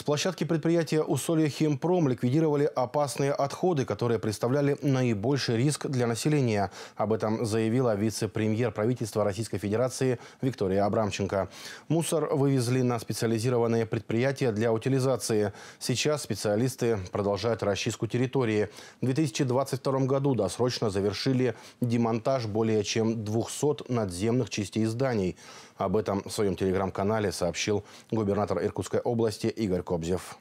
С площадки предприятия «Усолье Химпром» ликвидировали опасные отходы, которые представляли наибольший риск для населения. Об этом заявила вице-премьер правительства Российской Федерации Виктория Абрамченко. Мусор вывезли на специализированные предприятия для утилизации. Сейчас специалисты продолжают расчистку территории. В 2022 году досрочно завершили демонтаж более чем 200 надземных частей зданий. Об этом в своем телеграм-канале сообщил губернатор Иркутской области Игорь Кобзев.